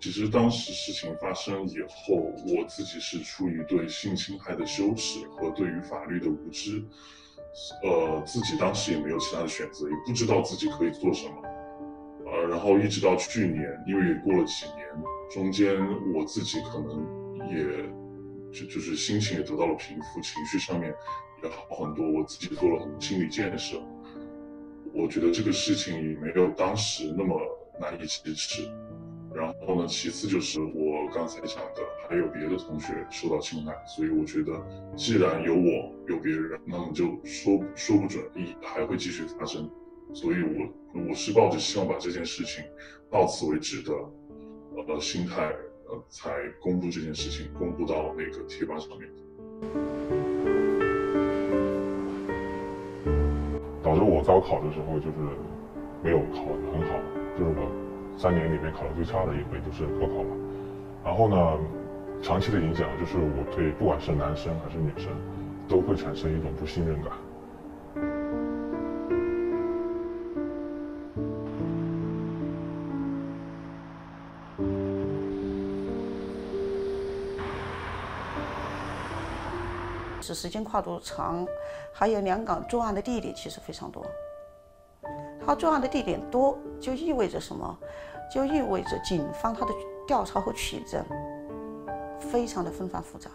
其。实当时事情发生以后，我自己是出于对性侵害的羞耻和对于法律的无知，呃，自己当时也没有其他的选择，也不知道自己可以做什么，呃，然后一直到去年，因为也过了几年，中间我自己可能也就就是心情也得到了平复，情绪上面也好很多，我自己做了很多心理建设，我觉得这个事情没有当时那么难以启齿。然后呢，其次就是我刚才讲的，还有别的同学受到侵害，所以我觉得，既然有我有别人，那么就说说不准也还会继续发生，所以我我是抱着希望把这件事情到此为止的，呃心态，呃才公布这件事情，公布到那个贴吧上面。导致我高考的时候就是没有考得很好，就是我三年里面考的最差的一回就是高考了。然后呢，长期的影响就是我对不管是男生还是女生，都会产生一种不信任感。是时间跨度长，还有两港作案的地点其实非常多。他作案的地点多，就意味着什么？就意味着警方他的调查和取证非常的纷繁复杂。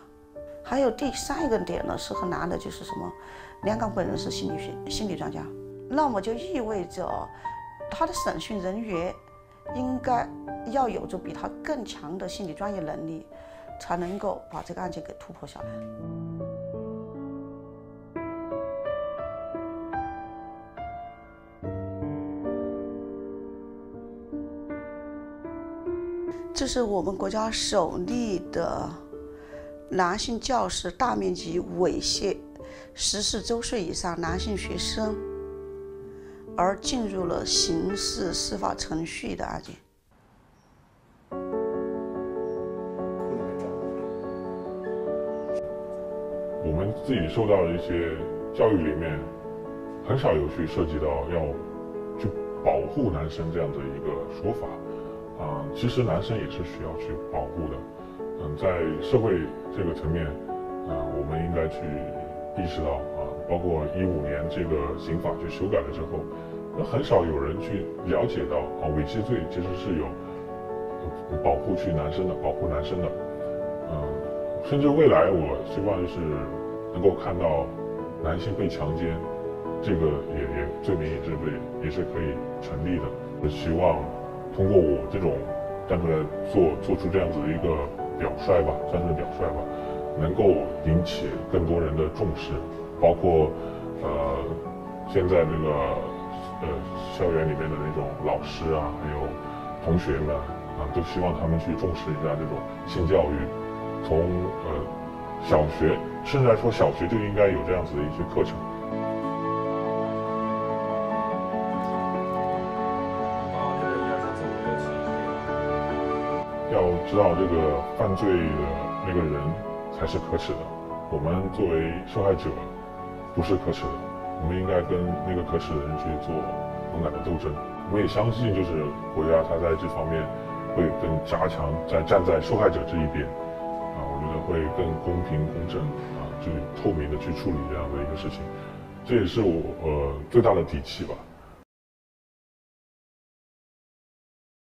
还有第三一个点呢是很难的，就是什么？梁港本人是心理学心理专家，那么就意味着他的审讯人员应该要有着比他更强的心理专业能力，才能够把这个案件给突破下来。这是我们国家首例的男性教师大面积猥亵十四周岁以上男性学生，而进入了刑事司法程序的案件。我们自己受到的一些教育里面，很少有去涉及到要去保护男生这样的一个说法。啊、其实男生也是需要去保护的。嗯，在社会这个层面，啊、我们应该去意识到啊，包括一五年这个刑法去修改了之后，那很少有人去了解到啊，猥亵罪其实是有保护去男生的，保护男生的。嗯，甚至未来我希望就是能够看到男性被强奸，这个也也罪名也是被也是可以成立的。我希望通过我这种站出来做做出这样子的一个表率吧，算是表率吧，能够引起更多人的重视，包括呃现在这个呃校园里面的那种老师啊，还有同学们啊，都希望他们去重视一下这种性教育，从呃小学，甚至来说小学就应该有这样子的一些课程。要知道这个犯罪的那个人才是可耻的，我们作为受害者不是可耻的，我们应该跟那个可耻的人去做勇敢的斗争。我们也相信，就是国家它在这方面会更加强，在站在受害者这一边，啊，我觉得会更公平公正啊，去透明的去处理这样的一个事情，这也是我呃最大的底气吧。